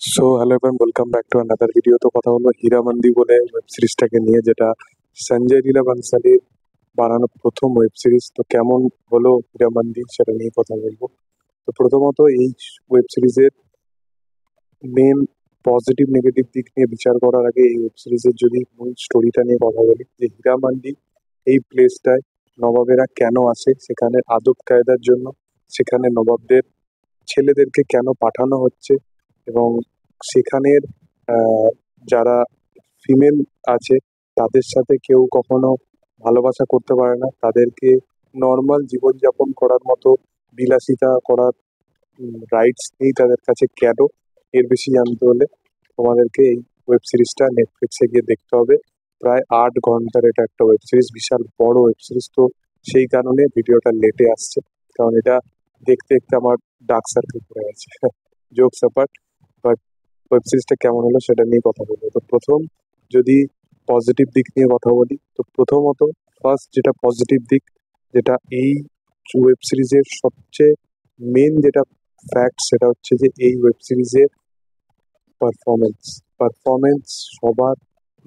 So hello everyone welcome back to another video তো কথা হলো হীরামান্দি বলে ওয়েব সিরিজটাকে নিয়ে, যেটা সঞ্জয় লীলা বানসালির বানানো প্রথম ওয়েব সিরিজ তো কেমন হলো হীরামান্দি সেটা নিয়ে কথা বলব। তো প্রথমত এই ওয়েব সিরিজের মেন পজিটিভ নেগেটিভ দিক নিয়ে বিচার করার আগে এই ওয়েব সিরিজের যদি মূল স্টোরিটা নিয়ে কথা বলি, যে হীরামান্দি এই প্লেসটায় নবাবেরা কেন আসে, সেখানে আদব কায়দার জন্য, সেখানে নবাবদের ছেলেদেরকে কেন পাঠানো হচ্ছে এবং সেখানের যারা ফিমেল আছে, তাদের সাথে কেউ কখনো ভালোবাসা করতে পারে না। তাদেরকে নর্মাল জীবনযাপন করার মতো বিলাসিতা করার রাইটস নেই তাদের কাছে কেন? এর বেশি জানতে হলে তোমাদেরকে এই ওয়েব সিরিজটা নেটফ্লিক্সে গিয়ে দেখতে হবে। প্রায় আট ঘণ্টার এটা একটা ওয়েব সিরিজ বিশাল বড় ওয়েব সিরিজ তো সেই কারণে ভিডিওটা লেটে আসছে। কারণ এটা দেখতে দেখতে আমার ডার্ক সার্কেল পড়ে গেছে। জোক বাট ওয়েব সিরিজটা কেমন হলো সেটা নিয়ে কথা বলব। তো প্রথম যদি পজিটিভ দিক নিয়ে কথা বলি, তো প্রথমত ফার্স্ট যেটা পজিটিভ দিক, যেটা এই ওয়েব সিরিজের সবচেয়ে মেন যেটা ফ্যাক্ট সেটা হচ্ছে যে এই ওয়েব সিরিজের পারফরমেন্স পারফরমেন্স সবার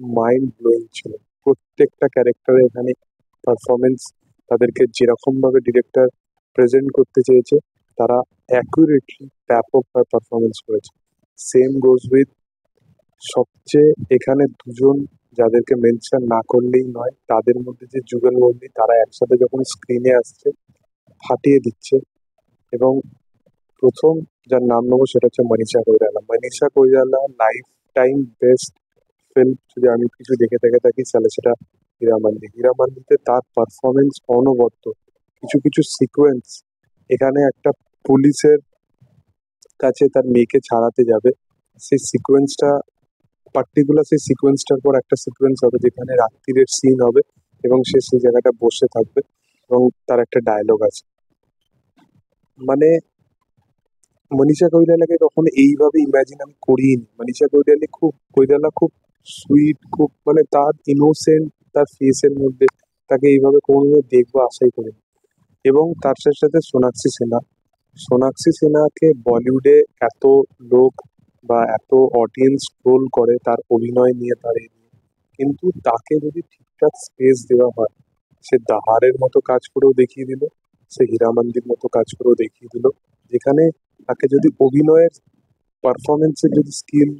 মাইন্ড ব্লোয়িং ছিল। প্রত্যেকটা ক্যারেক্টারে এখানে পারফরমেন্স তাদেরকে যেরকমভাবে ডিরেক্টর প্রেজেন্ট করতে চেয়েছে, তারা অ্যাকুরেটলি ব্যাপকভাবে পারফরমেন্স করেছে। সেম গোজ উইথ সবচেয়ে এখানে দুজন যাদেরকে মেনশন না করলেই নয়, তাদের মধ্যে যে যুগলবন্দি তারা একসাথে যখন স্ক্রিনে আসছে, ফাটিয়ে দিচ্ছে এবং প্রথম যার নাম নেব সেটা হচ্ছে Manisha Koirala Manisha Koirala life time best film যদি আমি কিছু দেখে থেকে থাকি, তাহলে সেটা হীরামান্দি হীরামান্দিতে তার পারফরমেন্স অনবদ্য। কিছু কিছু সিকোয়েন্স এখানে একটা পুলিশের কাছে তার মেয়েকে ছাড়াতে যাবে। সেই সিকোয়েন্সটা পার্টিকুলার সেই সিকোয়েন্সটার পর একটা সিকোয়েন্স হবে যেখানে রাত্রিরের সিন হবে এবং সে সেই জায়গাটা বসে থাকবে এবং তার একটা ডায়লগ আছে। মানে মনীষা কৈরালাকে কখনো এইভাবে ইমাজিন আমি করিনি। মনীষা কৈরালি খুব, কৈরালা খুব সুইট খুব মানে তার ইনোসেন্ট তার ফেসের মধ্যে তাকে এইভাবে কোনোদিনও দেখব আশাই করিনি। এবং তার সাথে সাথে সোনাক্ষী সিনহা সোনাক্ষী সিনহাকে বলিউডে এত লোক বা এত অডিয়েন্স ট্রোল করে, তার অভিনয় নিয়ে তার কিন্তু তাকে যদি ঠিকঠাক স্পেস দেওয়া হয়, সে দাহারের মতো কাজ করেও দেখিয়ে দিল, সে হীরামান্দির মতো কাজ করেও দেখিয়ে দিল। যেখানে তাকে যদি অভিনয়ের পারফরমেন্সের যদি স্কিল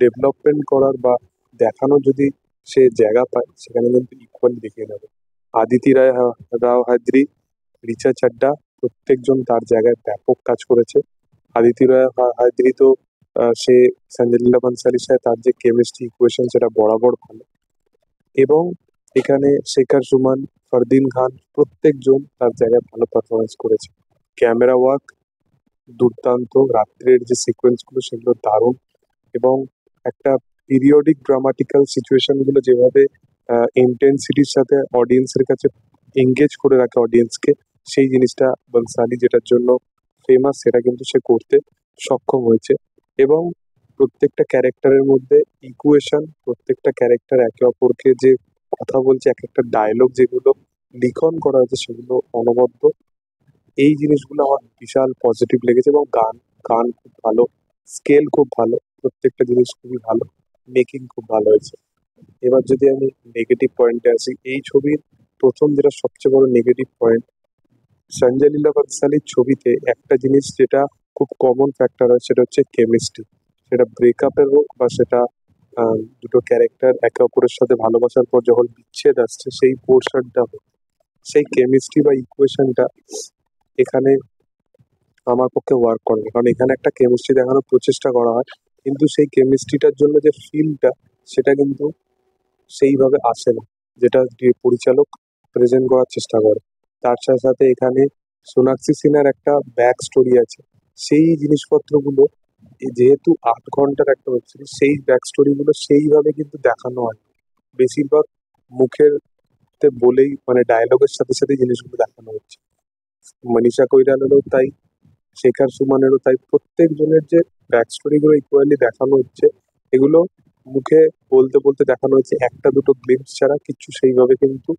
ডেভেলপমেন্ট করার বা দেখানোর যদি সে জায়গা পায়, সেখানে কিন্তু ইকুয়ালি দেখিয়ে নেবে আদিতি রায় রাও হায়দ্রি রিচা চাড্ডা প্রত্যেকজন তার জায়গায় ব্যাপক কাজ করেছে। আদিতি রায় হায়দ্রি তো সে সঞ্জয় লীলা বানসালির সাথে তার যে কেমিস্ট্রি ইকুয়েশন সেটা বরাবর ভালো। এবং এখানে শেখার সুমান, ফরদিন খান প্রত্যেকজন তার জায়গায় ভালো পারফরমেন্স করেছে। ক্যামেরা ওয়ার্ক দুর্দান্ত, রাত্রের যে সিকোয়েন্সগুলো সেগুলো দারুণ এবং একটা পিরিয়ডিক ড্রামাটিক্যাল সিচুয়েশনগুলো যেভাবে ইন্টেন্সিটির সাথে অডিয়েন্সের কাছে এঙ্গেজ করে রাখে অডিয়েন্সকে সেই জিনিসটা বনসালি যেটার জন্য ফেমাস সেটা কিন্তু সে করতে সক্ষম হয়েছে। এবং প্রত্যেকটা ক্যারেক্টারের মধ্যে ইকুয়েশন প্রত্যেকটা ক্যারেক্টার একে অপরকে যে কথা বলছে এক একটা ডায়লগ যেগুলো লিখন করা হয়েছে, সেগুলো অনবদ্য। এই জিনিসগুলো আমার বিশাল পজিটিভ লেগেছে এবং গান গান খুব ভালো স্কেল খুব ভালো, প্রত্যেকটা জিনিস খুবই ভালো মেকিং খুব ভালো হয়েছে। এবার যদি আমি নেগেটিভ পয়েন্টে আসি, এই ছবির প্রথম যেটা সবচেয়ে বড় নেগেটিভ পয়েন্ট সঞ্জয় লীলা বানসালির ছবিতে একটা জিনিস যেটা খুব কমন ফ্যাক্টর হয়, সেটা হচ্ছে কেমিস্ট্রি সেটা ব্রেকআপের হোক বা সেটা দুটো ক্যারেক্টার একে অপরের সাথে ভালোবাসার পর যখন বিচ্ছেদ আসছে, সেই পোর্শনটা সেই কেমিস্ট্রি বা ইকুয়েশনটা এখানে আমার পক্ষে ওয়ার্ক করে না। কারণ এখানে একটা কেমিস্ট্রি দেখানোর প্রচেষ্টা করা হয়, কিন্তু সেই কেমিস্ট্রিটার জন্য যে ফিলটা সেটা কিন্তু সেইভাবে আসে না। যেটা পরিচালক প্রেজেন্ট করার চেষ্টা করে। তার সাথে সাথে এখানে সোনাক্ষী সিনহার একটা ব্যাক স্টোরি আছে। সেই জিনিসপত্রগুলো যেহেতু আট ঘণ্টার একটা ওয়েব সিরিজ সেই ব্যাক স্টোরিগুলো সেইভাবে কিন্তু দেখানো হয়। বেশিরভাগ মুখের বলেই মানে ডায়লগের সাথে সাথে জিনিসগুলো দেখানো হচ্ছে। মনীষা কৈরালেরও তাই, শেখার সুমানেরও তাই, প্রত্যেকজনের যে ব্যাক স্টোরিগুলো ইকুয়ালি দেখানো হচ্ছে, এগুলো মুখে বলতে বলতে দেখানো হচ্ছে একটা দুটো গ্লিপস ছাড়া কিছু সেইভাবে কিন্তু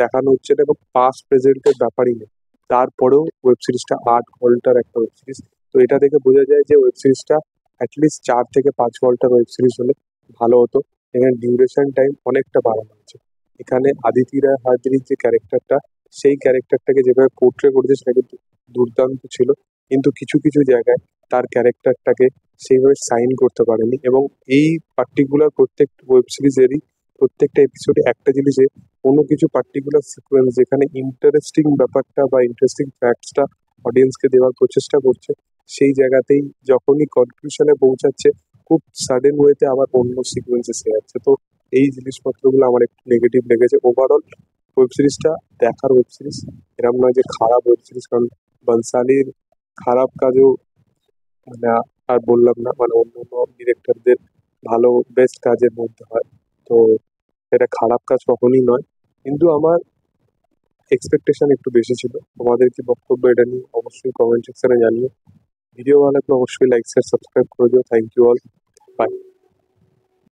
দেখানো হচ্ছে না এবং পাস প্রেজেন্টের ব্যাপারই নেই। তারপরেও ওয়েব সিরিজটা আট ঘণ্টার একটা ওয়েব সিরিজ তো এটা দেখে বোঝা যায় যে ওয়েব সিরিজটা অ্যাটলিস্ট চার থেকে পাঁচ ঘণ্টার ওয়েব সিরিজ হলে ভালো হতো। এখানে ডিউরেশন টাইম অনেকটা বাড়ানো হয়েছে। এখানে আদিতি রায় হায়দ্রির যে ক্যারেক্টারটা সেই ক্যারেক্টারটাকে যেভাবে পোর্ট্রে করেছে সেটা কিন্তু দুর্দান্ত ছিল। কিন্তু কিছু কিছু জায়গায় তার ক্যারেক্টারটাকে সেইভাবে সাইন করতে পারেনি এবং এই পার্টিকুলার প্রত্যেক ওয়েব সিরিজেরই প্রত্যেকটা এপিসোডে একটা জিনিসে কোনো কিছু পার্টিকুলার সিকোয়েন্স যেখানে ইন্টারেস্টিং ব্যাপারটা বা ইন্টারেস্টিং ফ্যাক্টসটা অডিয়েন্সকে দেওয়ার প্রচেষ্টা করছে, সেই জায়গাতেই যখনই কনক্লুশনে পৌঁছাচ্ছে, খুব সাডেন ওয়েতে আবার অন্য সিকোয়েন্স এসে যাচ্ছে। তো এই জিনিসপত্রগুলো আমার একটু নেগেটিভ লেগেছে। ওভারঅল ওয়েব সিরিজটা দেখার ওয়েব সিরিজ এরম নয় যে খারাপ ওয়েব সিরিজ কারণ বনসালির খারাপ কাজও মানে আর বললাম না মানে অন্য অন্য ডিরেক্টরদের ভালো বেস্ট কাজের মধ্যে হয়। তো এটা খারাপ কাজ কখনই নয়। কিন্তু আমার এক্সপেকটেশন একটু বেশি ছিল। তোমাদের কি বক্তব্য এটা নিয়ে অবশ্যই কমেন্ট সেকশনে জানিও। ভিডিও ভালো লাগলে অবশ্যই লাইক শেয়ার সাবস্ক্রাইব করে দিও। Thank you all by